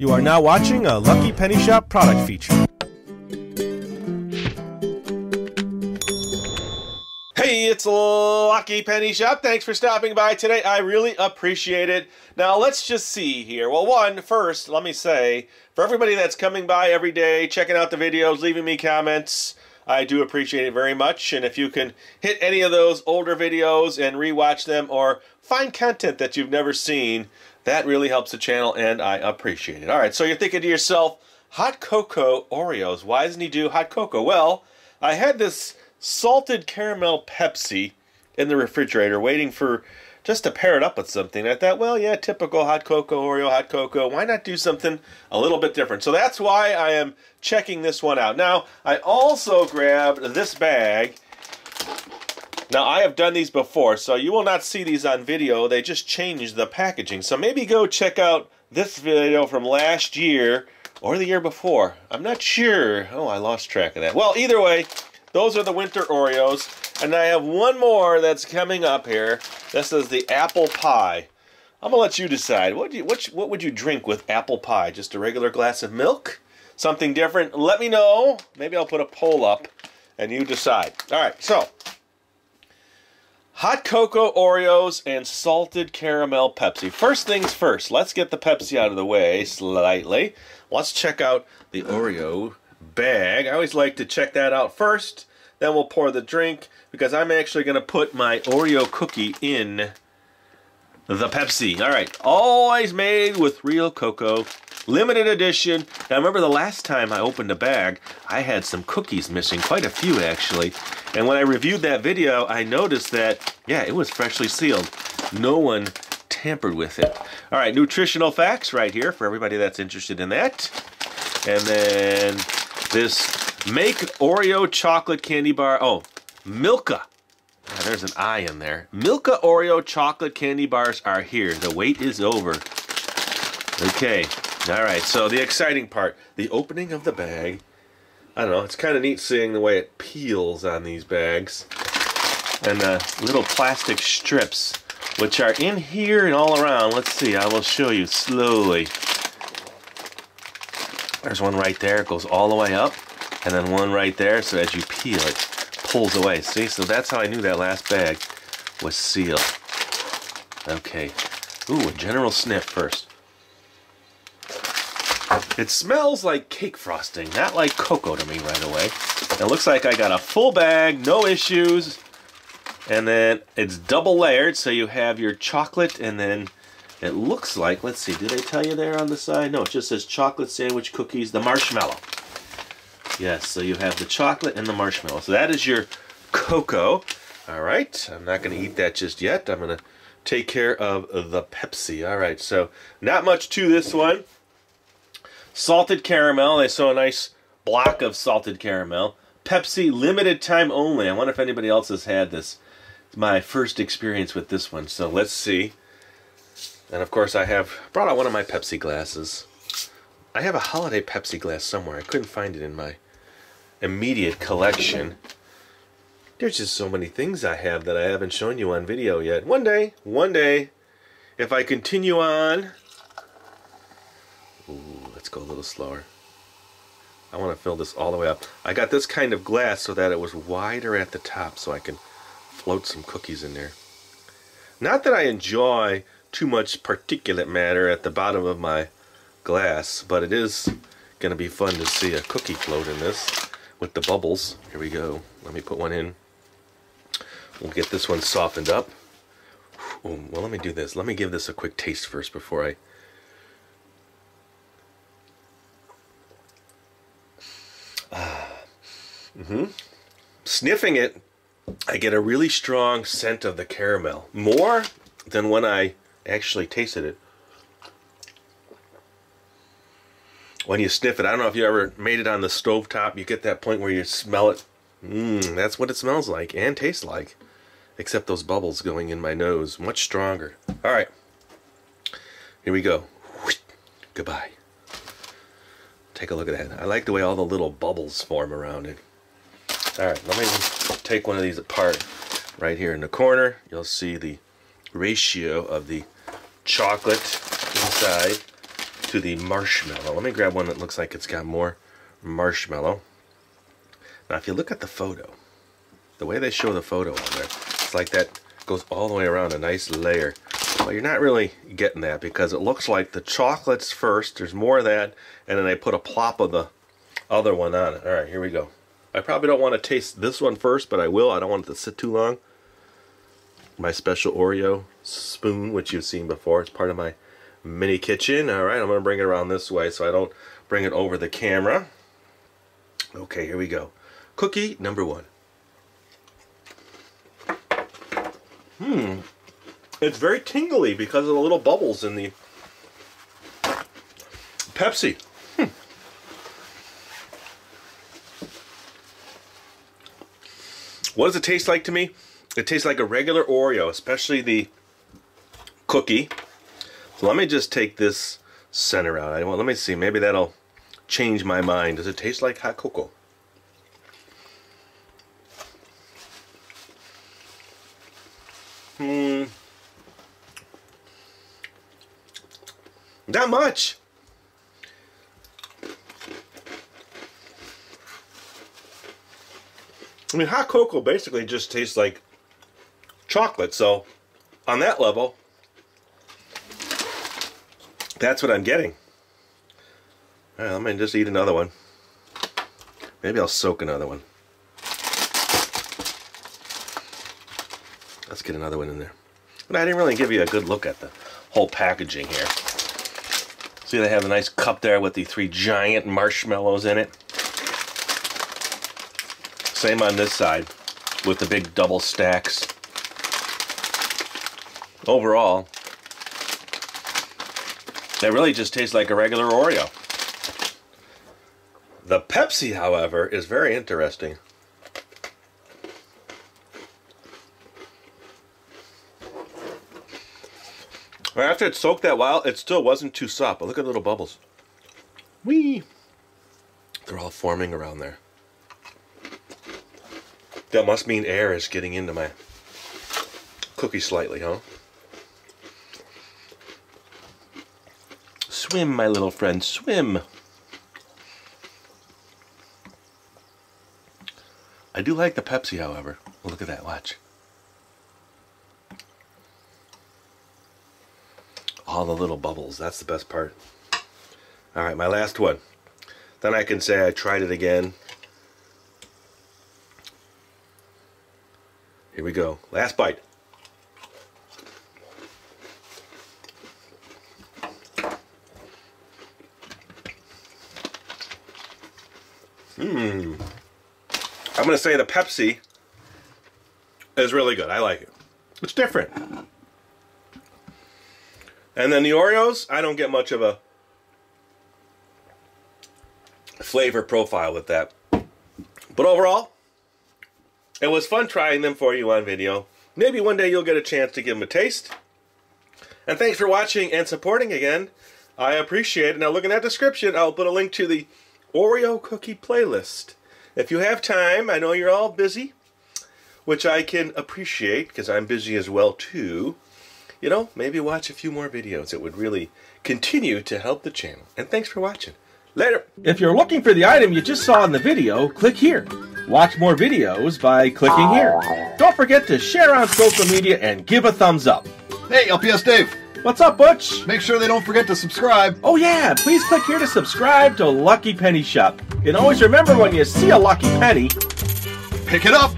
You are now watching a Lucky Penny Shop product feature. Hey, it's Lucky Penny Shop. Thanks for stopping by today. I really appreciate it. Now, let's just see here. Well, one, first, let me say, for everybody that's coming by every day, checking out the videos, leaving me comments, I do appreciate it very much. And if you can hit any of those older videos and rewatch them or find content that you've never seen, that really helps the channel and I appreciate it. All right, so you're thinking to yourself, hot cocoa Oreos. Why doesn't he do hot cocoa? Well, I had this salted caramel Pepsi in the refrigerator waiting for just to pair it up with something. I thought, well, yeah, typical hot cocoa, Oreo hot cocoa. Why not do something a little bit different? So that's why I am checking this one out. Now, I also grabbed this bag now, I have done these before, so you will not see these on video. They just changed the packaging. So maybe go check out this video from last year or the year before. I'm not sure. Oh, I lost track of that. Well, either way, those are the winter Oreos. And I have one more that's coming up here. This is the apple pie. I'm gonna let you decide. What, you, what, what would you drink with apple pie? Just a regular glass of milk? Something different? Let me know. Maybe I'll put a poll up and you decide. All right, so Hot cocoa Oreos and salted caramel Pepsi. First things first, let's get the Pepsi out of the way slightly. Let's check out the Oreo bag. I always like to check that out first, then we'll pour the drink because I'm actually going to put my Oreo cookie in the Pepsi. All right, always made with real cocoa limited edition. Now remember the last time I opened a bag, I had some cookies missing, quite a few actually. And when I reviewed that video, I noticed that, yeah, it was freshly sealed. No one tampered with it. All right, nutritional facts right here for everybody that's interested in that. And then this Make Oreo chocolate candy bar. Oh, Milka. Yeah, there's an I in there. Milka Oreo chocolate candy bars are here. The wait is over. Okay, all right, so the exciting part, the opening of the bag. I don't know, it's kind of neat seeing the way it peels on these bags. And uh, little plastic strips, which are in here and all around. Let's see, I will show you slowly. There's one right there, it goes all the way up. And then one right there, so as you peel it, pulls away. See, so that's how I knew that last bag was sealed. Okay. Ooh, a general sniff first. It smells like cake frosting, not like cocoa to me right away. It looks like I got a full bag, no issues. And then it's double layered, so you have your chocolate and then it looks like, let's see, did they tell you there on the side? No, it just says chocolate sandwich cookies, the marshmallow. Yes, so you have the chocolate and the marshmallow. So that is your cocoa. All right, I'm not going to eat that just yet. I'm going to take care of the Pepsi. All right, so not much to this one. Salted caramel. I saw a nice block of salted caramel. Pepsi, limited time only. I wonder if anybody else has had this. It's my first experience with this one, so let's see. And of course I have brought out one of my Pepsi glasses. I have a holiday Pepsi glass somewhere. I couldn't find it in my immediate collection. There's just so many things I have that I haven't shown you on video yet. One day, one day, if I continue on Let's go a little slower. I want to fill this all the way up. I got this kind of glass so that it was wider at the top so I can float some cookies in there. Not that I enjoy too much particulate matter at the bottom of my glass, but it is going to be fun to see a cookie float in this with the bubbles. Here we go. Let me put one in. We'll get this one softened up. Ooh, well, let me do this. Let me give this a quick taste first before I Mm-hmm. Sniffing it, I get a really strong scent of the caramel. More than when I actually tasted it. When you sniff it, I don't know if you ever made it on the stove top. You get that point where you smell it. Mmm, that's what it smells like and tastes like. Except those bubbles going in my nose. Much stronger. Alright. Here we go. Goodbye. Take a look at that. I like the way all the little bubbles form around it. Alright, let me take one of these apart. Right here in the corner, you'll see the ratio of the chocolate inside to the marshmallow. Let me grab one that looks like it's got more marshmallow. Now, if you look at the photo, the way they show the photo on there, it's like that goes all the way around a nice layer. Well, you're not really getting that because it looks like the chocolate's first, there's more of that, and then they put a plop of the other one on it. All right, here we go. I probably don't want to taste this one first, but I will. I don't want it to sit too long. My special Oreo spoon, which you've seen before. It's part of my mini kitchen. All right, I'm going to bring it around this way so I don't bring it over the camera. Okay, here we go. Cookie number one. Hmm. It's very tingly because of the little bubbles in the Pepsi. What does it taste like to me? It tastes like a regular Oreo, especially the cookie. So let me just take this center out. I want, let me see. Maybe that'll change my mind. Does it taste like hot cocoa? Hmm. Not much. I mean, hot cocoa basically just tastes like chocolate. So, on that level, that's what I'm getting. All right, let me just eat another one. Maybe I'll soak another one. Let's get another one in there. But I didn't really give you a good look at the whole packaging here. See, they have a nice cup there with the three giant marshmallows in it. Same on this side with the big double stacks. Overall, that really just tastes like a regular Oreo. The Pepsi, however, is very interesting. After it soaked that while, it still wasn't too soft. But look at the little bubbles. Wee! They're all forming around there. That must mean air is getting into my cookie slightly, huh? Swim, my little friend, swim. I do like the Pepsi, however. look at that, watch. All the little bubbles, that's the best part. Alright, my last one. Then I can say I tried it again. We go. Last bite. Mmm. I'm going to say the Pepsi is really good. I like it. It's different. And then the Oreos, I don't get much of a flavor profile with that. But overall, it was fun trying them for you on video. Maybe one day you'll get a chance to give them a taste. And thanks for watching and supporting again. I appreciate it. Now look in that description. I'll put a link to the Oreo cookie playlist. If you have time, I know you're all busy, which I can appreciate because I'm busy as well too. You know, maybe watch a few more videos. It would really continue to help the channel. And thanks for watching. Later. If you're looking for the item you just saw in the video, click here. Watch more videos by clicking here. Don't forget to share on social media and give a thumbs up. Hey, LPS Dave. What's up, Butch? Make sure they don't forget to subscribe. Oh yeah, please click here to subscribe to Lucky Penny Shop. And always remember when you see a Lucky Penny, pick it up.